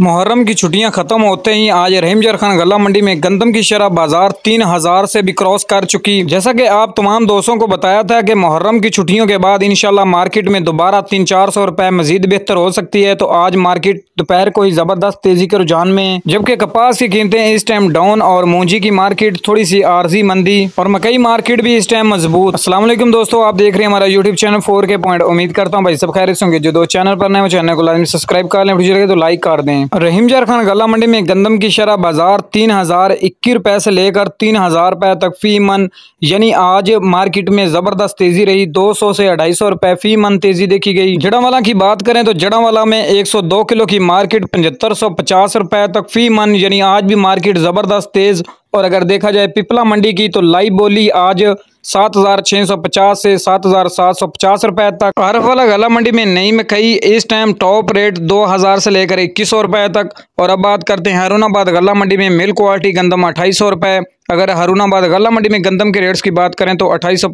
मुहर्रम की छुट्टियाँ खत्म होते ही आज रहीमजर खान गला मंडी में गंदम की शराब बाज़ार तीन हज़ार से भी क्रॉस कर चुकी। जैसा कि आप तमाम दोस्तों को बताया था कि मुहर्रम की छुट्टियों के बाद इंशाल्लाह मार्केट में दोबारा तीन चार सौ रुपए मजीद बेहतर हो सकती है तो आज मार्केट दोपहर को ही ज़बरदस्त तेज़ी के रुझान में जबकि कपास की कीमतें इस टाइम डाउन और मूंजी की मार्केट थोड़ी सी आरजी मंदी और मकई मार्केट भी इस टाइम मज़बूत। असला दोस्तों, आप देख रहे हैं हमारा यूट्यूब चैनल फोर के पॉइंट। उम्मीद करता हूँ भाई सब खैर होंगे। जो दो चैनल पर नए चैनल को लाजमी सब्सक्राइब कर लें। तो लाइक कर दें। रहीमजार खान गला मंडी में गंदम की शरह बाज़ार तीन हज़ार इक्की रुपए से लेकर तीन हज़ार रुपए तक फ़ी मन यानी आज मार्केट में ज़बरदस्त तेज़ी रही। दो सौ से अढ़ाई सौ रुपए फ़ी मन तेज़ी देखी गई। जड़ावाला की बात करें तो जड़ावाला में एक सौ दो किलो की मार्केट पचहत्तर सौ पचास रुपए तक फ़ी मन यानी आज भी मार्केट ज़बरदस्त तेज। और अगर देखा जाए पिपला मंडी की तो लाइव बोली आज सात हज़ार छह सौ पचास से सात हज़ार सात सौ पचास रुपए तक। हर वाला गला मंडी में नई मकई इस टाइम टॉप रेट दो हज़ार से लेकर इक्कीस सौ रुपए तक। और अब बात करते हैं हरुणाबाद गला मंडी में मिल्क क्वालिटी गंदम अट्ठाईस सौ रुपए। अगर हरुणाबाद गला मंडी में गंदम के रेट्स की बात करें तो अट्ठाईस सौ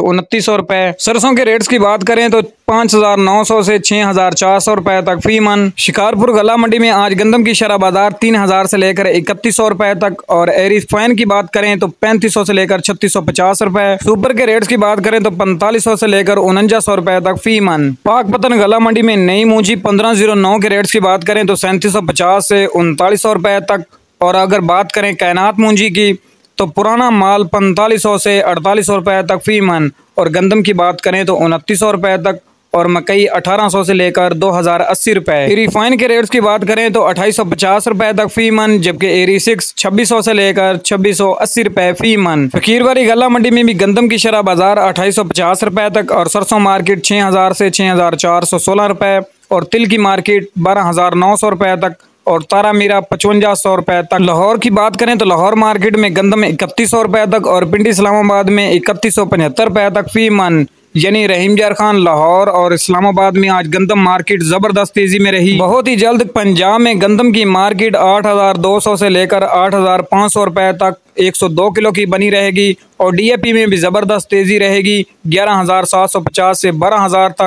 उनतीस सौ रुपए, सरसों के रेट्स की बात करें तो पाँच हज़ार नौ सौ से छह हज़ार चार सौ रुपए तक फ़ी मन। शिकारपुर गला मंडी में आज गंदम की शराब बाज़ार तीन हज़ार से लेकर इकतीस सौ रुपए तक और एरिस फ़ैन की बात करें तो पैंतीस सौ से लेकर छत्तीस सौ पचास रुपए। सुपर के रेट्स की बात करें तो पैंतालीस सौ से लेकर उनंजा सौ रुपए तक फ़ी मन। पाक पतन गला मंडी में नई मूंजी पंद्रह ज़ीरो नौ के रेट्स की बात करें तो सैंतीस सौ पचास से उनतालीस सौ रुपए तक और अगर बात करें कैनात मूंजी की तो पुराना माल पैंतालीस सौ से अड़तालीस सौ रुपये तक फ़ी मन। और गंदम की बात करें तो उनतीस सौ रुपये तक और मकई अठारह सौ से लेकर दो हज़ार अस्सी रुपये रिफाइन के रेट्स की बात करें तो अट्ठाईस सौ पचास रुपये तक फ़ी मन, जबकि एरी सिक्स छब्बीस सौ लेकर छब्बीस सौ अस्सी रुपये फ़ी मन। फकीरवारी गला मंडी में भी गंदम की शराब बाज़ार अट्ठाईस सौ पचास रुपये तक और सरसों मार्केट छः हज़ार से छः हज़ार चार सौ सोलह रुपये और तिल की मार्केट बारह हज़ार नौ सौ रुपये तक और तारा मीरा पचवंजा सौ रुपए तक। लाहौर की बात करें तो लाहौर मार्केट में गंदम इकतीस सौ रुपए तक और पिंडी इस्लामाबाद में इकतीस सौ पचहत्तर रुपए तक फ़ी मन, यानी रहीम जार खान लाहौर और इस्लामाबाद में आज गंदम मार्केट ज़बरदस्त तेज़ी में रही। बहुत ही जल्द पंजाब में गंदम की मार्केट आठ हज़ार दो सौ से लेकर आठ हज़ार पाँच सौ रुपए तक एक सौ दो किलो की बनी रहेगी और डीएपी में भी ज़बरदस्त तेज़ी रहेगी, ग्यारह हज़ार सात सौ पचास से बारह हज़ार तक।